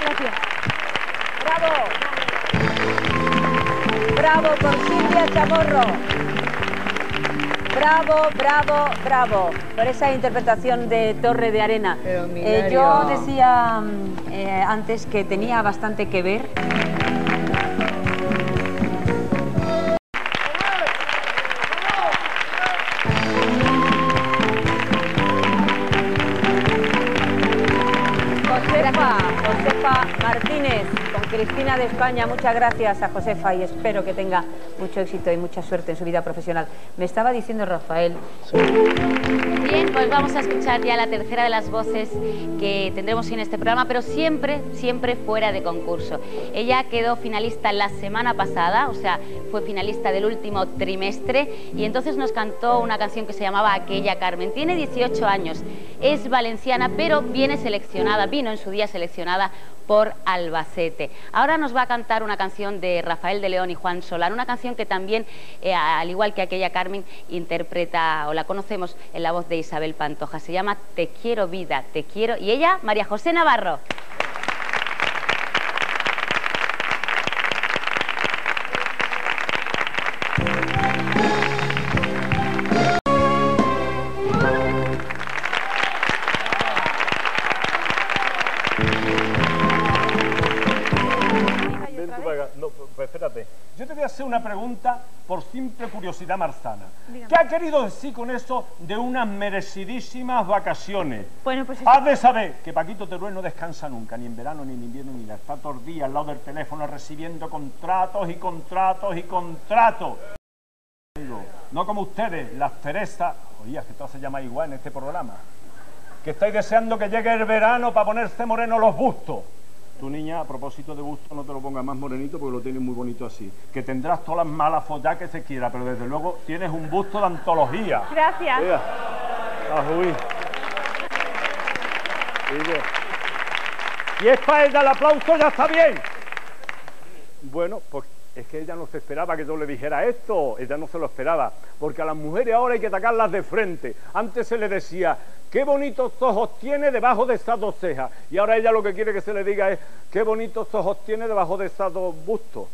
Gracias. ¡Bravo! ¡Bravo por Silvia Chamorro! Bravo, bravo, bravo por esa interpretación de Torre de Arena. Eh, yo decía mm, eh, antes que tenía bastante que ver Cristina de España. Muchas gracias a Josefa y espero que tenga mucho éxito y mucha suerte en su vida profesional. Me estaba diciendo Rafael. Bien, pues vamos a escuchar ya la tercera de las voces que tendremos en este programa, pero siempre, siempre fuera de concurso. Ella quedó finalista la semana pasada, o sea, fue finalista del último trimestre y entonces nos cantó una canción que se llamaba Aquella Carmen. Tiene 18 años, es valenciana, pero viene seleccionada, vino en su día seleccionada por Albacete. Ahora nos va a cantar una canción de Rafael de León y Juan Solar, una canción que también, eh, al igual que aquella Carmen, interpreta o la conocemos en la voz de Isabel Pantoja. Se llama Te quiero vida, te quiero. Y ella, María José Navarro. Ven tú para acá. No, pues espérate. Yo te voy a hacer una pregunta por simple curiosidad marzana. ¿Qué ha querido decir con eso de unas merecidísimas vacaciones? Bueno, pues Has de saber que Paquito Teruel no descansa nunca, ni en verano, ni en invierno, ni nada. Está todo el día al lado del teléfono recibiendo contratos y contratos y contratos. No como ustedes, las Teresas, oye, que todo se llama igual en este programa, que estáis deseando que llegue el verano para ponerse moreno los bustos. Tu niña, a propósito de busto, no te lo pongas más morenito porque lo tienes muy bonito así. Que tendrás todas las malas follas que se quiera, pero desde luego tienes un busto de antología. Gracias. Mira, a juí. Digo, Y es para ella el aplauso, ya está bien. Bueno, pues es que ella no se esperaba que yo le dijera esto, ella no se lo esperaba, porque a las mujeres ahora hay que atacarlas de frente. Antes se le decía, qué bonitos ojos tiene debajo de estas dos cejas, y ahora ella lo que quiere que se le diga es, qué bonitos ojos tiene debajo de estas dos bustos.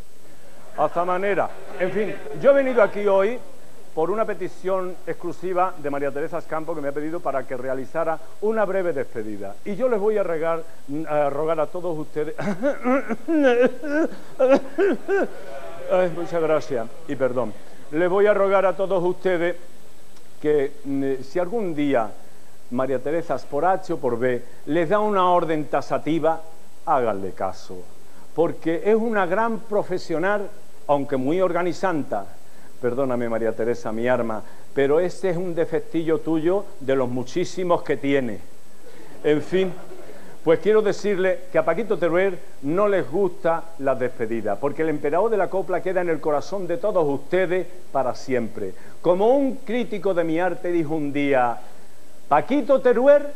A esta manera. En fin, yo he venido aquí hoy por una petición exclusiva de María Teresa Escampo que me ha pedido para que realizara una breve despedida. Y yo les voy a, regar- a rogar a todos ustedes... Muchas gracias y perdón. Les voy a rogar a todos ustedes que mm, si algún día María Teresa, por H o por B, les da una orden tasativa, háganle caso, porque es una gran profesional, aunque muy organizanta. Perdóname, María Teresa, mi arma, pero este es un defectillo tuyo de los muchísimos que tiene. En fin, pues quiero decirle que a Paquito Teruel no les gusta la despedida, porque el emperador de la copla queda en el corazón de todos ustedes para siempre. Como un crítico de mi arte dijo un día, Paquito Teruel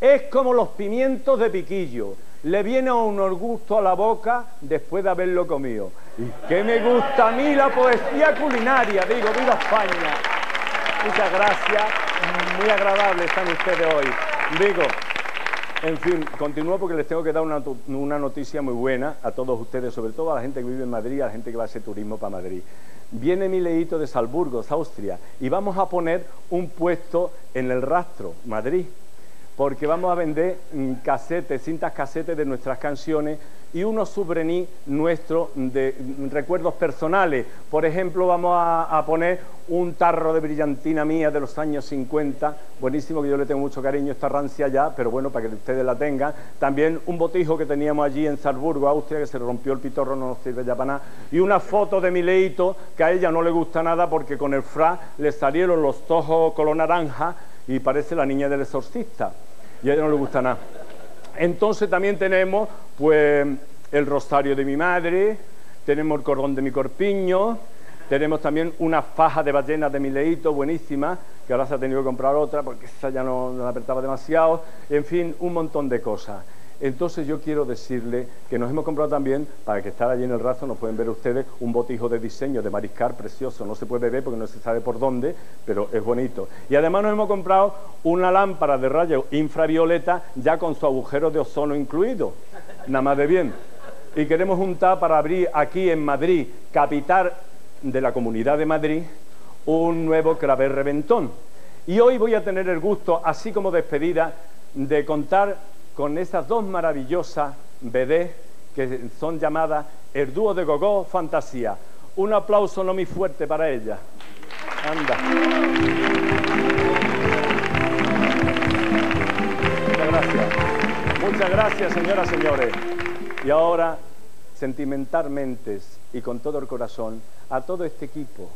es como los pimientos de piquillo, le viene un gusto a la boca después de haberlo comido. Y que me gusta a mí la poesía culinaria, digo, viva España. Muchas gracias, muy agradable están ustedes hoy. Digo, en fin, continúo porque les tengo que dar una, una noticia muy buena a todos ustedes, sobre todo a la gente que vive en Madrid, a la gente que va a hacer turismo para Madrid. Viene mi leíto de Salzburgo, Austria, y vamos a poner un puesto en el rastro, Madrid, porque vamos a vender mm, casetes, cintas casetes de nuestras canciones y unos souvenirs nuestros de mm, recuerdos personales. Por ejemplo, vamos a, poner un tarro de brillantina mía de los años 50, buenísimo, que yo le tengo mucho cariño, está rancia ya, pero bueno, para que ustedes la tengan. También un botijo que teníamos allí en Salzburgo, Austria, que se le rompió el pitorro, no nos sirve ya para nada. Y una foto de mi leito, que a ella no le gusta nada porque con el fra le salieron los tojos color naranja y parece la niña del exorcista. Y a ella no le gusta nada. Entonces también tenemos pues el rosario de mi madre, tenemos el cordón de mi corpiño, tenemos también una faja de ballena de mi leito buenísima, que ahora se ha tenido que comprar otra porque esa ya no, la apretaba demasiado, en fin, un montón de cosas. Entonces yo quiero decirle que nos hemos comprado también, para que estar allí en el rastro, nos pueden ver ustedes, un botijo de diseño de mariscar precioso. No se puede ver porque no se sabe por dónde, pero es bonito. Y además nos hemos comprado una lámpara de rayos infravioleta ya con su agujero de ozono incluido. nada más de bien. Y queremos juntar para abrir aquí en Madrid, capital de la Comunidad de Madrid, un nuevo Craver Reventón. Y hoy voy a tener el gusto, así como despedida, de contar con estas dos maravillosas BD que son llamadas el dúo de Gogó Fantasía. Un aplauso no muy fuerte para ella. Anda. Muchas gracias. Muchas gracias, señoras y señores. Y ahora, sentimentalmente y con todo el corazón, a todo este equipo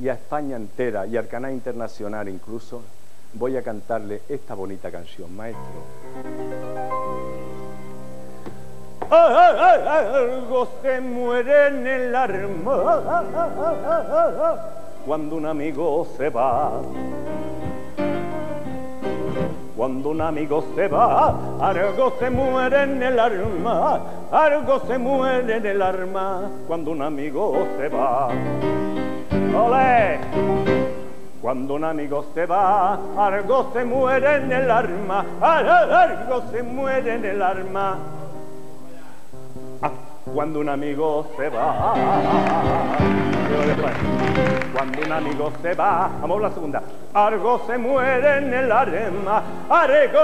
y a España entera y al canal internacional incluso, voy a cantarle esta bonita canción, maestro. Algo se muere en el arma cuando un amigo se va. Cuando un amigo se va, algo se muere en el arma, algo se muere en el arma cuando un amigo se va. ¡Ole! Cuando un amigo se va, algo se muere en el arma, algo se muere en el arma. Ah, cuando un amigo se va. Cuando un amigo se va, vamos a la segunda. Algo se muere en el arma, algo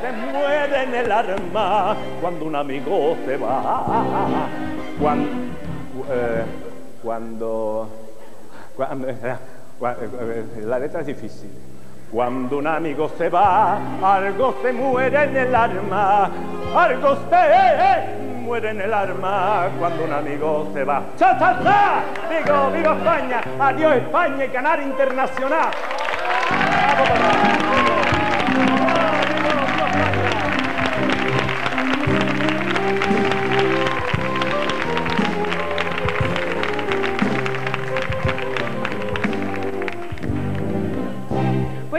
se muere en el arma. Cuando un amigo se va. Cuando, eh, cuando, cuando la letra es difícil. Cuando un amigo se va, algo se muere en el arma, algo se muere en el arma cuando un amigo se va. ¡Cha, cha, cha! Digo, viva España, adiós España y Canal Internacional.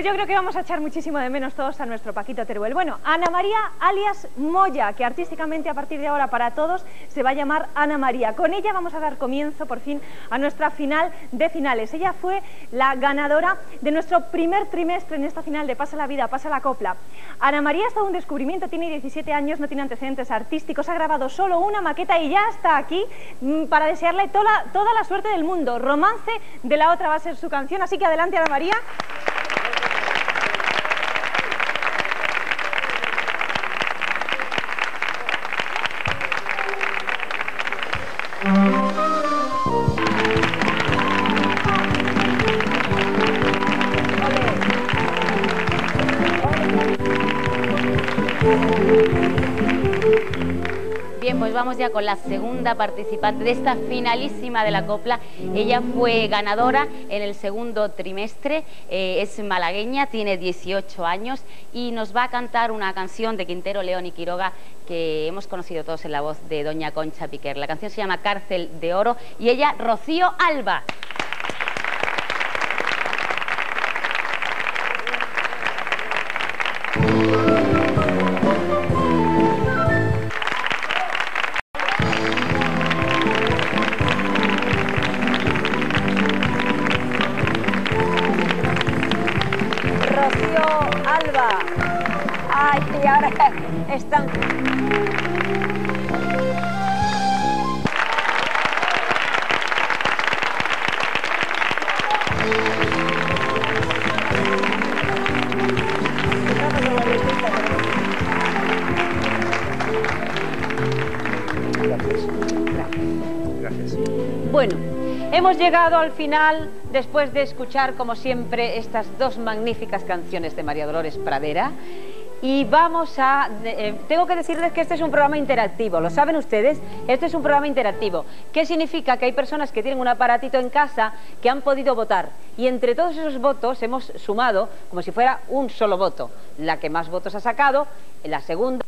Pues yo creo que vamos a echar muchísimo de menos todos a nuestro Paquito Teruel. Bueno, Ana María alias Moya, que artísticamente a partir de ahora para todos se va a llamar Ana María. Con ella vamos a dar comienzo por fin a nuestra final de finales. Ella fue la ganadora de nuestro primer trimestre en esta final de Pasa la Vida, Pasa la Copla. Ana María es todo un descubrimiento, tiene 17 años, no tiene antecedentes artísticos, ha grabado solo una maqueta y ya está aquí mm, para desearle toda, toda la suerte del mundo. Romance de la otra va a ser su canción, así que adelante Ana María. Bien, pues vamos ya con la segunda participante de esta finalísima de la copla. Ella fue ganadora en el segundo trimestre, eh, es malagueña, tiene 18 años y nos va a cantar una canción de Quintero, León y Quiroga que hemos conocido todos en la voz de Doña Concha Piquer. La canción se llama Cárcel de Oro y ella, Rocío Alba. Ay, y ahora están... hemos llegado al final después de escuchar, como siempre, estas dos magníficas canciones de María Dolores Pradera. Y vamos a... eh, tengo que decirles que este es un programa interactivo, ¿lo saben ustedes? Este es un programa interactivo. ¿Qué significa? Que hay personas que tienen un aparatito en casa que han podido votar. Y entre todos esos votos hemos sumado como si fuera un solo voto. La que más votos ha sacado, la segunda